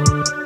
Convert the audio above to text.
Thank